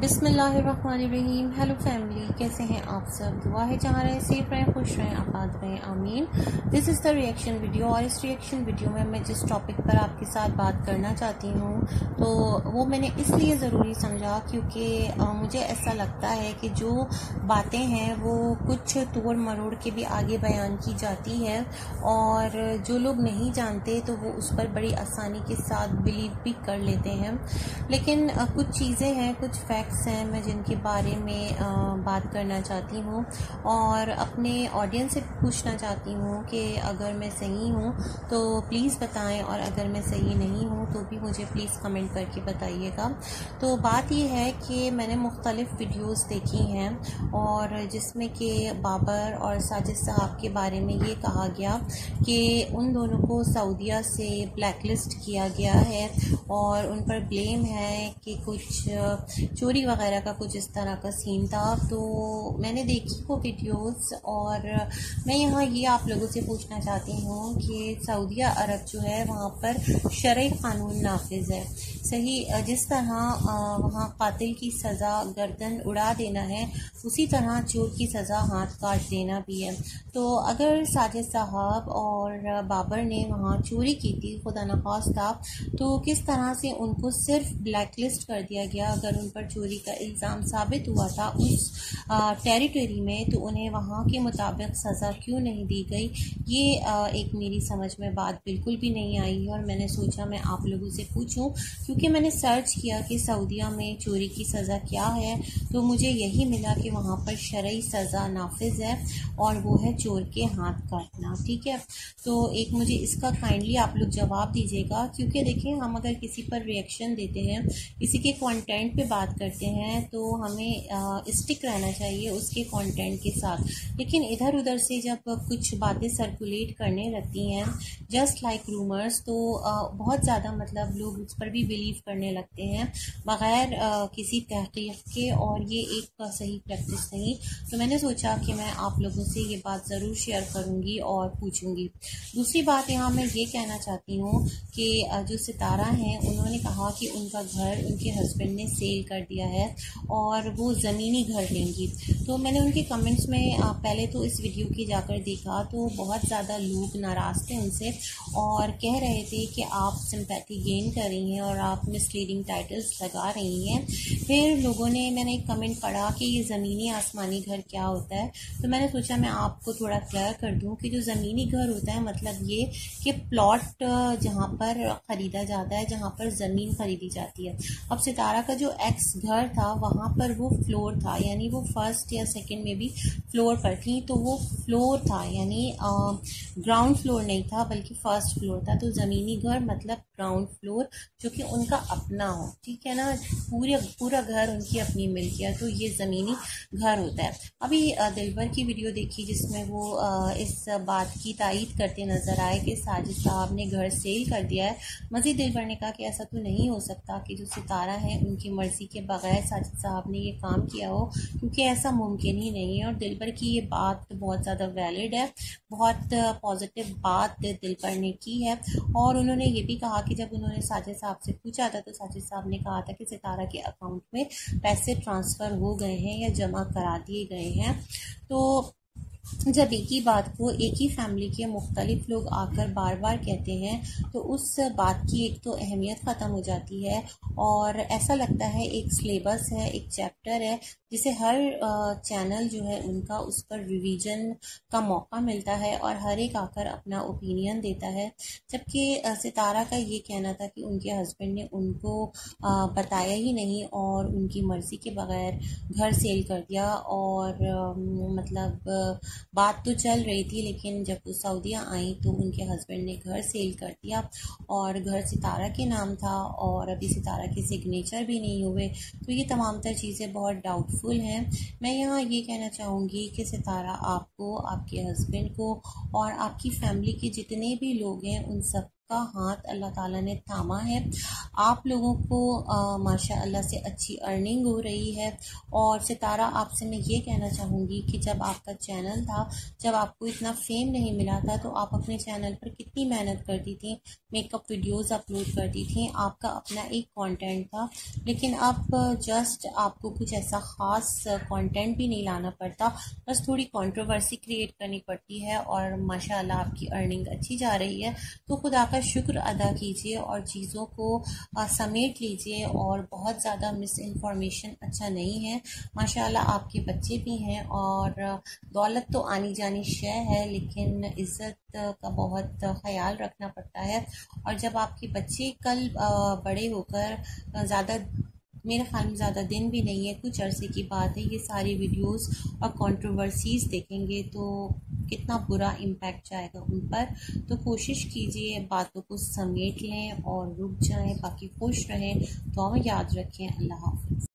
बिसमीम hello family, कैसे हैं आप सब? दुआ है जहाँ रहें, सेफ़ रहें, खुश रहें, आबाद रहें, आमीन। This is the reaction video और इस रिएक्शन वीडियो में मैं जिस टॉपिक पर आपके साथ बात करना चाहती हूँ तो वो मैंने इसलिए ज़रूरी समझा क्योंकि मुझे ऐसा लगता है कि जो बातें हैं वो कुछ तोड़ मरोड़ के भी आगे बयान की जाती है और जो लोग नहीं जानते तो वो उस पर बड़ी आसानी के साथ बिलीव भी कर लेते हैं। लेकिन कुछ चीज़ें हैं, कुछ फैक्ट फैक्ट्स हैं, मैं जिनके बारे में बात करना चाहती हूँ और अपने ऑडियंस से पूछना चाहती हूँ कि अगर मैं सही हूँ तो प्लीज़ बताएँ और अगर मैं सही नहीं हूँ तो भी मुझे प्लीज़ कमेंट करके बताइएगा। तो बात यह है कि मैंने मुख्तलिफ़ वीडियोस देखी हैं और जिसमें कि बाबर और साजिद साहब के बारे में ये कहा गया कि उन दोनों को सऊदिया से ब्लैक लिस्ट किया गया है और उन पर ब्लेम है कि कुछ चोरी चोरी वगैरह का कुछ इस तरह का सीन था। तो मैंने देखी वो वीडियोस और मैं यहाँ ये आप लोगों से पूछना चाहती हूँ कि सऊदी अरब जो है, वहाँ पर शर्य कानून नाफिज है। सही, जिस तरह वहाँ कातिल की सज़ा गर्दन उड़ा देना है, उसी तरह चोर की सज़ा हाथ काट देना भी है। तो अगर साजिद साहब और बाबर ने वहाँ चोरी की थी, खुदा नखास्ता तो किस तरह से उनको सिर्फ़ ब्लैक लिस्ट कर दिया गया, अगर उन पर चोरी चोरी का इल्ज़ाम साबित हुआ था उस टेरिटरी में तो उन्हें वहाँ के मुताबिक सज़ा क्यों नहीं दी गई? ये आ, एक मेरी समझ में बात बिल्कुल भी नहीं आई है और मैंने सोचा मैं आप लोगों से पूछूँ क्योंकि मैंने सर्च किया कि सऊदिया में चोरी की सज़ा क्या है तो मुझे यही मिला कि वहाँ पर शर्य सज़ा नाफिज है और वो है चोर के हाथ काटना ठीक है? तो एक मुझे इसका काइंडली आप लोग जवाब दीजिएगा क्योंकि देखें हम अगर किसी पर रिएक्शन देते हैं किसी के कंटेंट पे बात करते करते हैं तो हमें स्टिक रहना चाहिए उसके कंटेंट के साथ। लेकिन इधर उधर से जब कुछ बातें सर्कुलेट करने लगती हैं जस्ट लाइक रूमर्स तो बहुत ज़्यादा मतलब लोग उस पर भी बिलीव करने लगते हैं, बग़ैर किसी तहकीक के और ये एक सही प्रैक्टिस नहीं। तो मैंने सोचा कि मैं आप लोगों से ये बात ज़रूर शेयर करूँगी और पूछूँगी। दूसरी बात यहाँ मैं ये कहना चाहती हूँ कि जो सितारा हैं, उन्होंने कहा कि उनका घर उनके हस्बैंड ने सेल कर दिया है और वो ज़मीनी घर लेंगी। तो मैंने उनके कमेंट्स में पहले तो इस वीडियो की जाकर देखा तो बहुत ज़्यादा लोग नाराज़ थे उनसे और कह रहे थे कि आप सिंपैथी गेन कर रही हैं और आप मिसलीडिंग टाइटल्स लगा रही हैं। फिर लोगों ने, मैंने एक कमेंट पढ़ा कि ये ज़मीनी आसमानी घर क्या होता है? तो मैंने सोचा मैं आपको थोड़ा क्लियर कर दूँ कि जो ज़मीनी घर होता है मतलब ये कि प्लॉट जहाँ पर ख़रीदा जाता है, जहाँ पर ज़मीन ख़रीदी जाती है। अब सितारा का जो एक्स घर था, वहाँ पर वो फ्लोर था, यानी वो फ़र्स्ट या सेकेंड में भी फ्लोर पर थी तो वो फ्लोर था, यानी ग्राउंड फ्लोर नहीं था, बल्कि फ़र्स्ट फ्लोर था। तो ज़मीनी घर मतलब ग्राउंड फ्लोर जो कि उनका अपना हो, ठीक है ना? पूरे, पूरा घर, उनकी अपनी मिल्कियत तो ये ज़मीनी घर होता है। अभी दिलबर की वीडियो देखी जिसमें वो इस बात की तायद करते नज़र आए कि साजिद साहब ने घर सेल कर दिया है। मज़ीद दिलबर ने कहा कि ऐसा तो नहीं हो सकता कि जो सितारा है, उनकी मर्ज़ी के बगैर साजिद साहब ने ये काम किया हो, क्योंकि ऐसा मुमकिन ही नहीं है। और दिल पर की ये बात बहुत ज़्यादा वैलिड है, बहुत पॉजिटिव बात दिल पर ने की है। और उन्होंने ये भी कहा कि जब उन्होंने साजिद साहब से पूछा था तो साजिद साहब ने कहा था कि सितारा के अकाउंट में पैसे ट्रांसफ़र हो गए हैं या जमा करा दिए गए हैं तो जब एक ही बात को एक ही फैमिली के मुख्तलिफ़ लोग आकर बार बार कहते हैं तो उस बात की एक तो अहमियत ख़त्म हो जाती है और ऐसा लगता है एक सिलेबस है, एक चैप्टर है, जिसे हर चैनल जो है उनका उस पर रिवीजन का मौका मिलता है और हर एक आकर अपना ओपिनियन देता है। जबकि सितारा का ये कहना था कि उनके हस्बैंड ने उनको बताया ही नहीं और उनकी मर्ज़ी के बगैर घर सेल कर दिया और मतलब बात तो चल रही थी, लेकिन जब वो सऊदिया आई तो उनके हस्बैंड ने घर सेल कर दिया और घर सितारा के नाम था और अभी सितारा के सिग्नेचर भी नहीं हुए। तो ये तमाम तर चीज़ें बहुत डाउटफुल हैं। मैं यहाँ ये कहना चाहूँगी कि सितारा आपको, आपके हस्बैंड को और आपकी फैमिली के जितने भी लोग हैं, उन सब का हाथ अल्लाह ताला ने थामा है। आप लोगों को माशा अल्लाह से अच्छी अर्निंग हो रही है। और सितारा, आपसे मैं ये कहना चाहूँगी कि जब आपका चैनल था, जब आपको इतना फेम नहीं मिला था तो आप अपने चैनल पर कितनी मेहनत करती थी मेकअप वीडियोस अपलोड करती थी, आपका अपना एक कंटेंट था। लेकिन अब जस्ट आपको कुछ ऐसा ख़ास कंटेंट भी नहीं लाना पड़ता, बस थोड़ी कंट्रोवर्सी क्रिएट करनी पड़ती है और माशाल्लाह आपकी अर्निंग अच्छी जा रही है। तो खुदा का शुक्र अदा कीजिए और चीज़ों को समेट लीजिए और बहुत ज़्यादा मिस इन्फॉर्मेशन अच्छा नहीं है। माशाल्लाह आपके बच्चे भी हैं और दौलत तो आनी जानी शय है, लेकिन इज़्ज़त का बहुत ख्याल रखना पड़ता है। और जब आपके बच्चे कल बड़े होकर ज़्यादा, मेरे ख्याल में ज़्यादा दिन भी नहीं है, कुछ अरसे की बात है, ये सारी वीडियोस और कंट्रोवर्सीज देखेंगे तो कितना बुरा इम्पैक्ट जाएगा उन पर तो कोशिश कीजिए बातों को समेट लें और रुक जाएँ, बाकी खुश रहें तो याद रखें, अल्लाह हाफिज़।